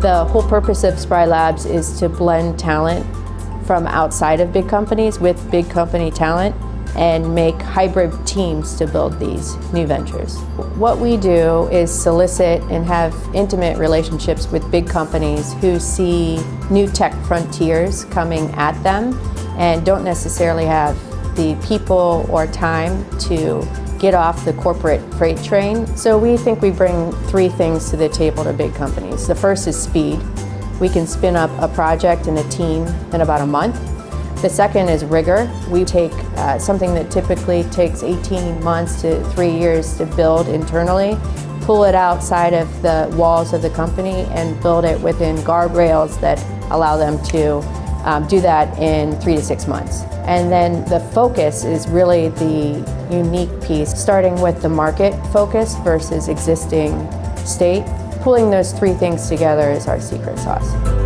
The whole purpose of Spry Labs is to blend talent from outside of big companies with big company talent and make hybrid teams to build these new ventures. What we do is solicit and have intimate relationships with big companies who see new tech frontiers coming at them and don't necessarily have the people or time to get off the corporate freight train. So we think we bring three things to the table to big companies. The first is speed. We can spin up a project and a team in about a month. The second is rigor. We take uh, something that typically takes 18 months to three years to build internally, pull it outside of the walls of the company and build it within guardrails that allow them to um, do that in three to six months. And then the focus is really the unique piece, starting with the market focus versus existing state. Pulling those three things together is our secret sauce.